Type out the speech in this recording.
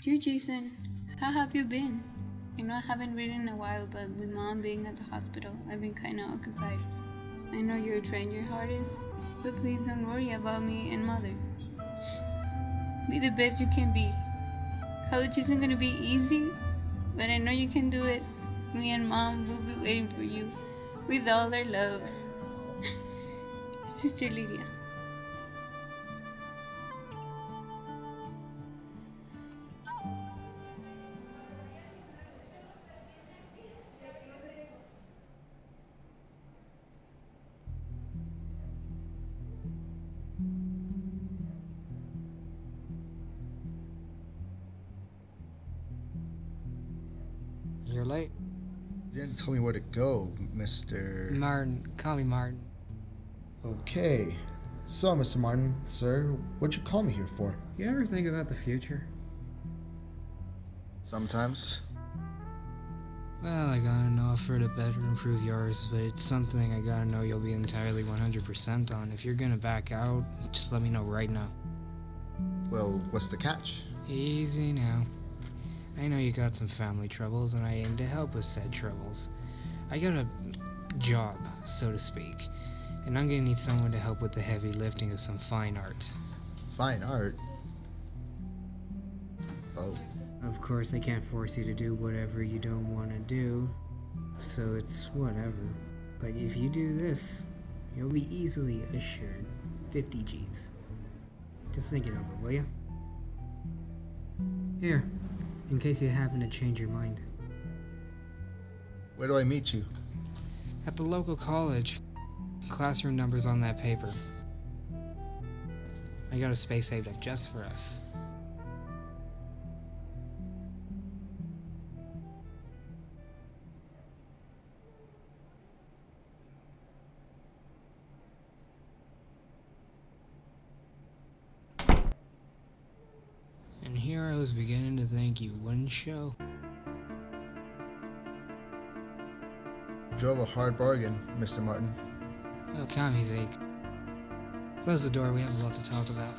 Dear Jason, how have you been? I know I haven't written in a while, but with mom being at the hospital, I've been kinda occupied. I know you're trying your hardest, but please don't worry about me and mother. Be the best you can be. College isn't gonna be easy, but I know you can do it. Me and mom will be waiting for you with all our love. Sister Lydia. You're late. You didn't tell me where to go, Mr. Martin, call me Martin. Okay. So, Mr. Martin, sir, what'd you call me here for? You ever think about the future? Sometimes. Well, I got an offer to better improve yours, but it's something I gotta know you'll be entirely 100% on. If you're gonna back out, just let me know right now. Well, what's the catch? Easy now. I know you got some family troubles, and I aim to help with said troubles. I got a job, so to speak, and I'm gonna need someone to help with the heavy lifting of some fine art. Fine art. Oh, Of course, I can't force you to do whatever you don't want to do, so it's whatever. But if you do this, you'll be easily assured 50 G's. Just think it over, will you? Here, in case you happen to change your mind. where do I meet you? At the local college, classroom numbers on that paper. I got a space saved up just for us. Was beginning to think you wouldn't show. Drove a hard bargain, Mr. Martin. Oh, call me Zeke. Close the door, we have a lot to talk about.